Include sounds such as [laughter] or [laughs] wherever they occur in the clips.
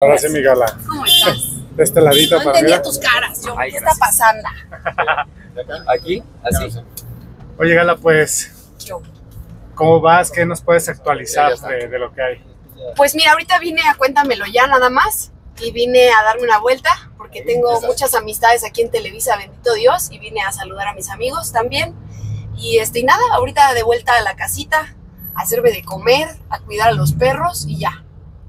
Ahora sí, mi gala. ¿Cómo estás? [laughs] De este ladito No para mí. tus caras. Yo, Ay, ¿Qué está pasando? [laughs] Aquí, así. Oye, Gala, pues, Yo. ¿cómo vas? ¿Qué nos puedes actualizar de, de lo que hay? Pues mira, ahorita vine a Cuéntamelo ya nada más y vine a darme una vuelta porque tengo muchas amistades aquí en Televisa, bendito Dios, y vine a saludar a mis amigos también. Y este, y nada, ahorita de vuelta a la casita, a hacerme de comer, a cuidar a los perros y ya.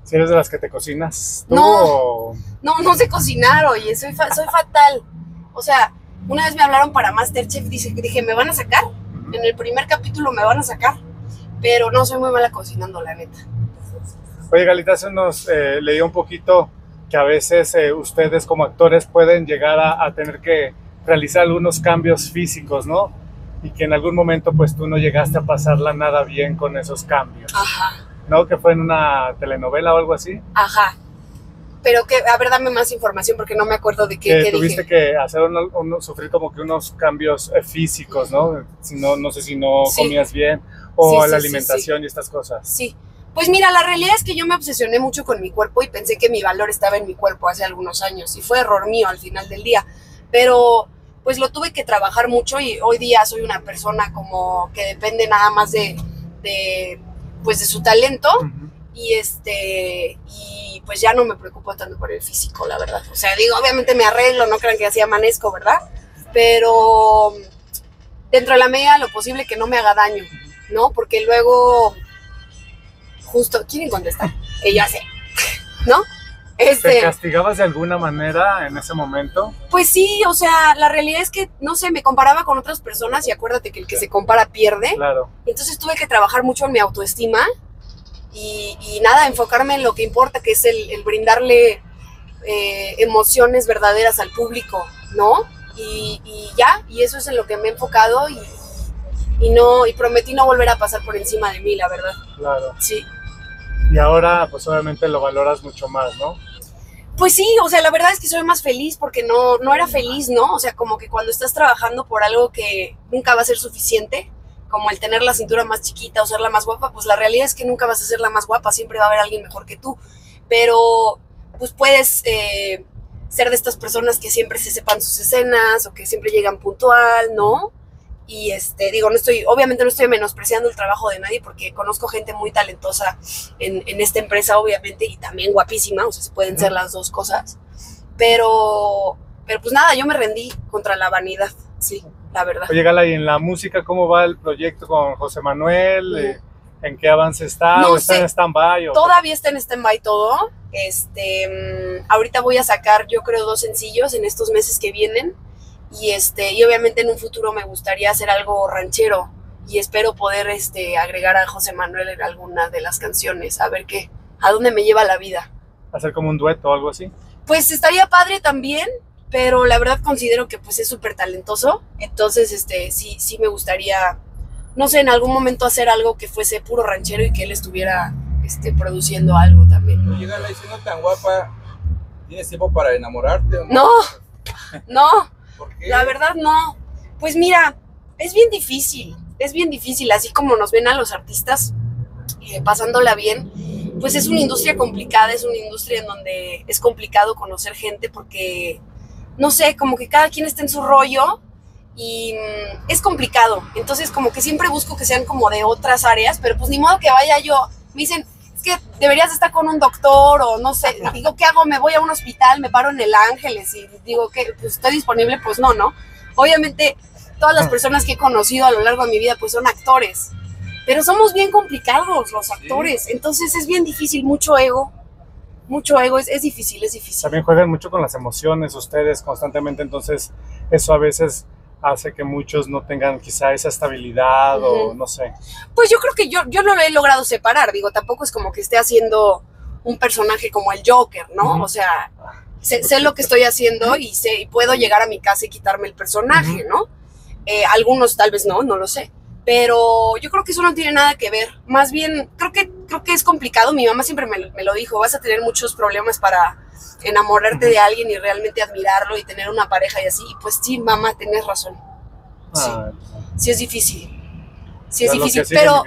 Si eres de las que te cocinas tú No. o- No, no sé cocinar, oye, soy, fa- soy fatal. O sea, una vez me hablaron para Masterchef, dije, dije, ¿me van a sacar? En el primer capítulo me van a sacar. Pero no, soy muy mala cocinando, la neta. Oye, Galita, hace unos, eh, leí un poquito que a veces eh, ustedes como actores pueden llegar a, a tener que realizar algunos cambios físicos, ¿no? Y que en algún momento pues tú no llegaste a pasarla nada bien con esos cambios, Ajá, ¿no? Que fue en una telenovela o algo así. ajá. Pero que, a ver, dame más información porque no me acuerdo de qué, que qué tuviste dije. que hacer uno- sufrir como que unos cambios eh, físicos, ¿no? Si no, no sé si no Sí. comías bien o Sí, la sí, alimentación y estas cosas. Sí. Pues mira, la realidad es que yo me obsesioné mucho con mi cuerpo y pensé que mi valor estaba en mi cuerpo hace algunos años y fue error mío al final del día. Pero pues lo tuve que trabajar mucho y hoy día soy una persona como que depende nada más de, de pues de su talento y este y pues ya no me preocupo tanto por el físico, la verdad. O sea, digo, obviamente me arreglo, no crean que así amanezco, ¿verdad? Pero dentro de la medida de lo posible que no me haga daño, ¿no? Porque luego justo quieren contestar, ya sé, [laughs] ¿no? ¿Te Este, castigabas de alguna manera en ese momento? pues sí, o sea, la realidad es que no sé, me comparaba con otras personas y acuérdate que el que se compara pierde. Claro. Entonces tuve que trabajar mucho en mi autoestima y, y nada, enfocarme en lo que importa, que es el, el brindarle eh, emociones verdaderas al público, ¿no? Y, y ya, y eso es en lo que me he enfocado y, y no, y prometí no volver a pasar por encima de mí, la verdad. Claro. Sí. Y ahora, pues obviamente lo valoras mucho más, ¿no? Pues sí, o sea, la verdad es que soy más feliz porque no, no era feliz, ¿no? O sea, como que cuando estás trabajando por algo que nunca va a ser suficiente, como el tener la cintura más chiquita o ser la más guapa, pues la realidad es que nunca vas a ser la más guapa, siempre va a haber alguien mejor que tú. Pero, pues puedes eh, ser de estas personas que siempre se sepan sus escenas o que siempre llegan puntual, ¿no? Y este, digo, no estoy, obviamente no estoy menospreciando el trabajo de nadie porque conozco gente muy talentosa en, en esta empresa, obviamente, y también guapísima, o sea, se pueden ser las dos cosas. Pero, pero pues nada, yo me rendí contra la vanidad, sí, la verdad. Oye, Gala, ¿y en la música cómo va el proyecto con José Manuel? Eh, ¿En qué avance está? No ¿O está sé. en stand-by? Todavía está en stand-by todo. Este, mm, ahorita voy a sacar, yo creo, dos sencillos en estos meses que vienen. Y este, y obviamente en un futuro me gustaría hacer algo ranchero. Y espero poder este, agregar a José Manuel en alguna de las canciones. A ver qué, a dónde me lleva la vida. hacer como un dueto o algo así? Pues estaría padre también, pero la verdad considero que pues es súper talentoso. Entonces, este, sí, sí me gustaría, no sé, en algún momento hacer algo que fuese puro ranchero y que él estuviera este, produciendo algo también. Oye, Gala, y siendo tan guapa, ¿tienes tiempo para enamorarte o No, no, La verdad no. Pues mira, es bien difícil, es bien difícil, así como nos ven a los artistas eh, pasándola bien, pues es una industria complicada, es una industria en donde es complicado conocer gente porque, no sé, como que cada quien está en su rollo y mm, es complicado. Entonces como que siempre busco que sean como de otras áreas, pero pues ni modo que vaya yo, me dicen, es que deberías estar con un doctor o no sé, digo, ¿qué hago? Me voy a un hospital, me paro en el Ángeles y digo que pues estoy disponible, pues no, ¿no? Obviamente todas las personas que he conocido a lo largo de mi vida pues son actores, pero somos bien complicados los actores, entonces es bien difícil, mucho ego, mucho ego, es, es difícil, es difícil. También juegan mucho con las emociones ustedes constantemente, entonces eso a veces hace que muchos no tengan quizá esa estabilidad o no sé. Pues yo creo que yo, yo no lo he logrado separar, digo, tampoco es como que esté haciendo un personaje como el Joker, ¿no? O sea, sé, sé lo que estoy haciendo y sé, y puedo llegar a mi casa y quitarme el personaje, ¿no? Eh, algunos tal vez no, no lo sé. Pero yo creo que eso no tiene nada que ver. Más bien, creo que, creo que es complicado. Mi mamá siempre me, me lo dijo. Vas a tener muchos problemas para enamorarte de alguien y realmente admirarlo y tener una pareja y así. Y pues sí, mamá, tenés razón. Sí. Ah, Sí es difícil. sí es difícil, pero.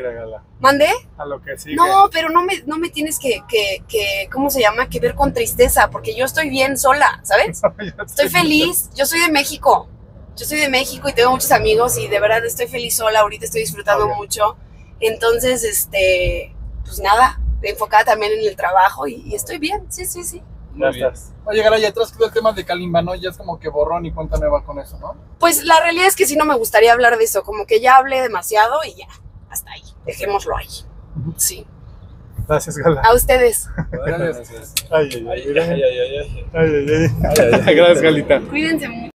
¿mandé? A lo que sigue. No, pero no me, no me tienes que, que, que, ¿cómo se llama? Que ver con tristeza, porque yo estoy bien sola, ¿sabes? [laughs] Estoy feliz, yo soy de México, yo soy de México y tengo muchos amigos y de verdad estoy feliz sola, ahorita estoy disfrutando Obvio. mucho. Entonces, este, pues nada, enfocada también en el trabajo y, y estoy bien, sí, sí, sí. Bien. estás. Oye, Gara, ya atrás quedó el tema de Kalimba, ¿no? Ya es como que borrón y cuenta nueva con eso, ¿no? Pues la realidad es que sí no me gustaría hablar de eso, como que ya hablé demasiado y ya, hasta ahí, dejémoslo ahí. Sí, Gracias, Gala. a ustedes. Gracias. Ay, ay, ay. Ay, mira. ay, ay, ay, ay. Ay, ay, ay. Ay, ay, ay. Gracias, Galita. Cuídense mucho.